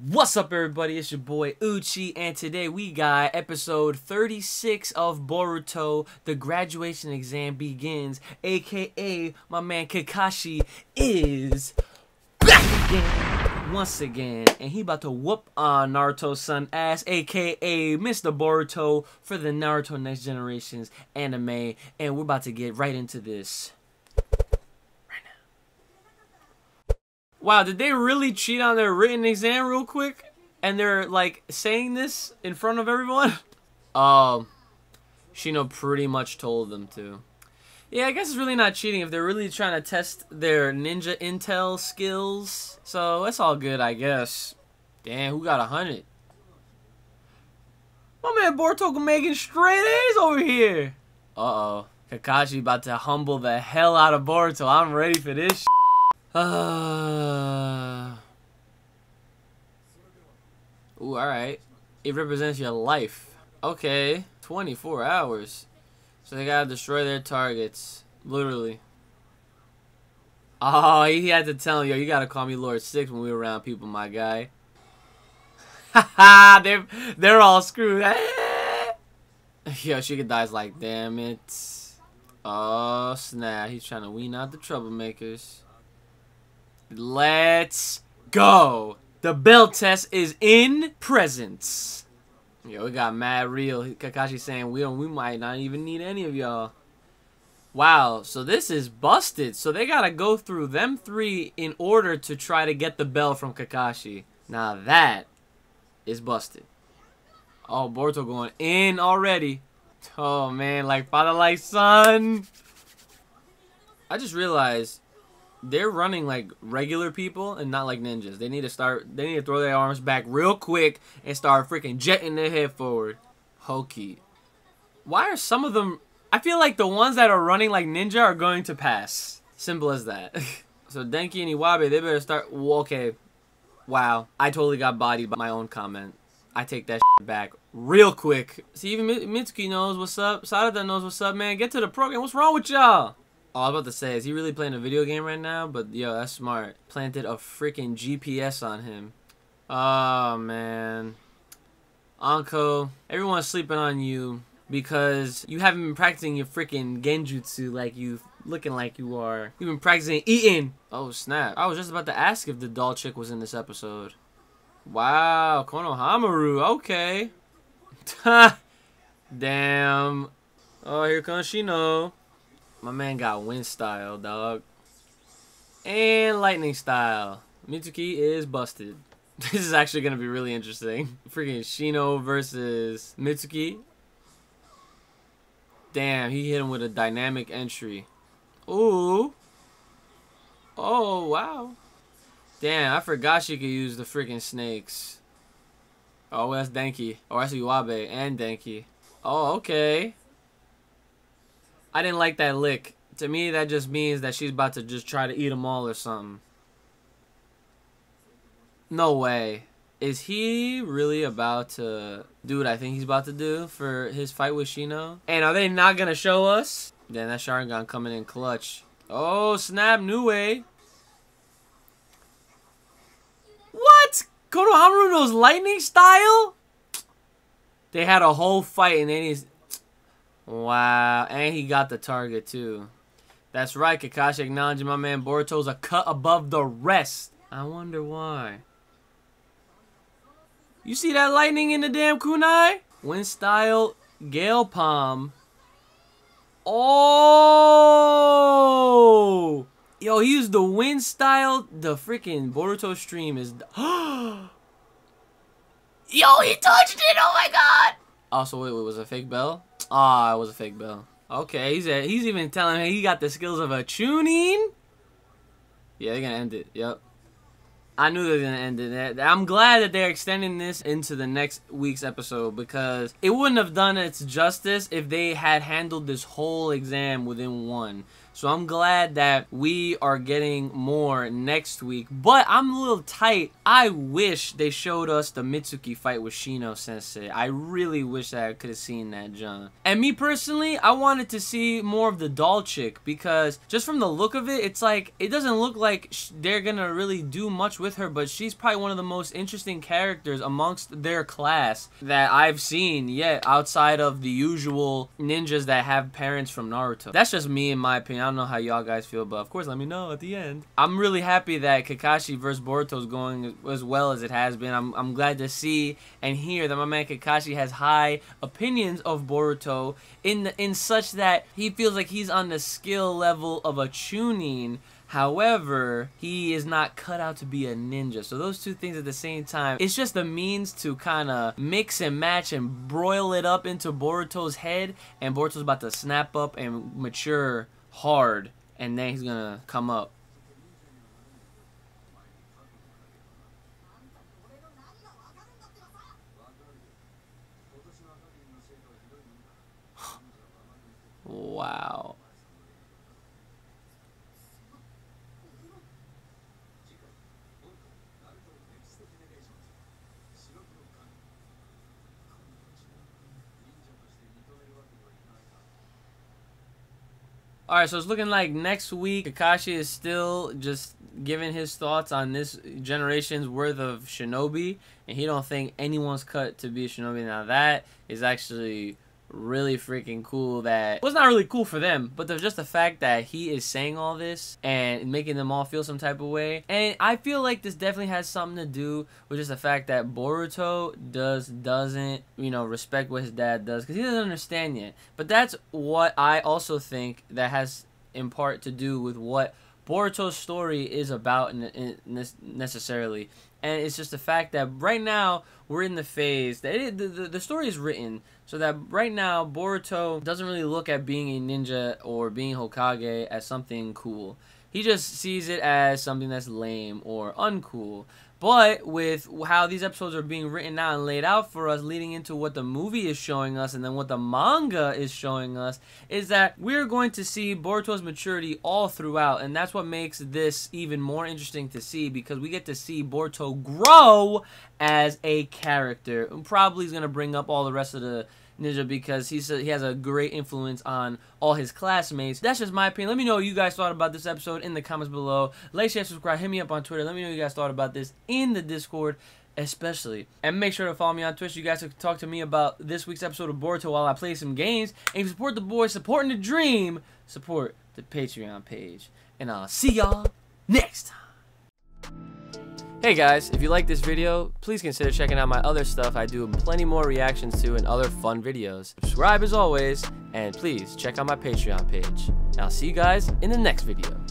What's up everybody, it's your boy Uchi, and today we got episode 36 of Boruto, the graduation exam begins, aka my man Kakashi is back again, once again, and he about to whoop on Naruto's son ass, aka Mr. Boruto, for the Naruto Next Generations anime, and we're about to get right into this. Wow, did they really cheat on their written exam real quick? And they're like saying this in front of everyone? Um, Shino pretty much told them to. Yeah, I guess it's really not cheating if they're really trying to test their ninja intel skills. So that's all good, I guess. Damn, who got a hundred? My man Boruto making straight A's over here. Uh-oh. Kakashi about to humble the hell out of Boruto. I'm ready for this uh... Ooh, alright. It represents your life. Okay. 24 hours. So they gotta destroy their targets. Literally. Oh, he had to tell him, yo, you gotta call me Lord Six when we were around people, my guy. Haha, they're, they're all screwed. yo, Shikadai's like, damn it. Oh, snap. He's trying to wean out the troublemakers. Let's go. The bell test is in presence. Yo, we got mad real. Kakashi saying we don't, we might not even need any of y'all. Wow, so this is busted. So they gotta go through them three in order to try to get the bell from Kakashi. Now that is busted. Oh, Boruto going in already. Oh man, like father like son. I just realized they're running like regular people and not like ninjas. They need to start. They need to throw their arms back real quick and start freaking jetting their head forward. Hokey. Why are some of them? I feel like the ones that are running like ninja are going to pass. Simple as that. so Denki and Iwabe, they better start. Okay. Wow. I totally got bodied by my own comment. I take that back real quick. See, even Mitsuki knows what's up. Sarada knows what's up, man. Get to the program. What's wrong with y'all? I was about to say, is he really playing a video game right now? But yo, that's smart. Planted a freaking GPS on him. Oh man. Anko, everyone's sleeping on you because you haven't been practicing your freaking genjutsu like you looking like you are. You've been practicing eating. Oh snap. I was just about to ask if the doll chick was in this episode. Wow, Konohamaru, okay. Damn. Oh, here comes Shino. My man got wind style, dog. And lightning style. Mitsuki is busted. This is actually going to be really interesting. Freaking Shino versus Mitsuki. Damn, he hit him with a dynamic entry. Ooh. Oh, wow. Damn, I forgot she could use the freaking snakes. Oh, that's Denki. Oh, that's Iwabe and Denki. Oh, okay. I didn't like that lick. To me, that just means that she's about to just try to eat them all or something. No way. Is he really about to do what I think he's about to do for his fight with Shino? And are they not going to show us? Then that Sharingan coming in clutch. Oh, snap, new way. What? Konohamaru knows lightning style? They had a whole fight and then he's Wow, and he got the target too. That's right, Kakashi acknowledging my man Boruto's a cut above the rest. I wonder why. You see that lightning in the damn kunai? Wind style, gale palm. Oh! Yo, he used the wind style. The freaking Boruto stream is... Yo, he touched it! Oh my god! Also, wait, wait, was a fake bell? Ah, oh, it was a fake bell. Okay, he's a, he's even telling me he got the skills of a Chunin. Yeah, they're gonna end it. Yep. I knew they were gonna end it. I'm glad that they're extending this into the next week's episode because it wouldn't have done its justice if they had handled this whole exam within one. So I'm glad that we are getting more next week. But I'm a little tight. I wish they showed us the Mitsuki fight with Shino Sensei. I really wish that I could have seen that, John. And me personally, I wanted to see more of the doll chick because just from the look of it, it's like it doesn't look like they're gonna really do much with her, but she's probably one of the most interesting characters amongst their class that I've seen yet outside of the usual ninjas that have parents from Naruto. That's just me in my opinion. I don't know how y'all guys feel, but of course let me know at the end. I'm really happy that Kakashi versus Boruto is going as well as it has been. I'm, I'm glad to see and hear that my man Kakashi has high opinions of Boruto in the, in such that he feels like he's on the skill level of a Chunin However, he is not cut out to be a ninja. So those two things at the same time, it's just the means to kind of mix and match and broil it up into Boruto's head. And Boruto's about to snap up and mature hard. And then he's to come up. wow. Alright, so it's looking like next week Kakashi is still just giving his thoughts on this generation's worth of shinobi, and he don't think anyone's cut to be a shinobi. Now that is actually really freaking cool that well, not really cool for them but there's just the fact that he is saying all this and making them all feel some type of way. And i feel like this definitely has something to do with just the fact that boruto does doesn't you know respect what his dad does because he doesn't understand yet. But that's what i also think that has in part to do with what boruto's story is about necessarily and it's just the fact that right now we're in the phase that it, the, the story is written so that right now Boruto doesn't really look at being a ninja or being Hokage as something cool. He just sees it as something that's lame or uncool. But with how these episodes are being written out and laid out for us, leading into what the movie is showing us and then what the manga is showing us, is that we're going to see Boruto's maturity all throughout. And that's what makes this even more interesting to see because we get to see Boruto grow as a character. And probably is going to bring up all the rest of the Ninja because he's a, he has a great influence on all his classmates. That's just my opinion. Let me know what you guys thought about this episode in the comments below. Like, share, subscribe. Hit me up on Twitter. Let me know what you guys thought about this in the Discord especially. And make sure to follow me on Twitch. You guys can talk to me about this week's episode of Boruto while I play some games. And if you support the boy, supporting the dream, support the Patreon page. And I'll see y'all next time. Hey guys, if you like this video, please consider checking out my other stuff I do plenty more reactions to and other fun videos. Subscribe as always, and please check out my Patreon page. And I'll see you guys in the next video.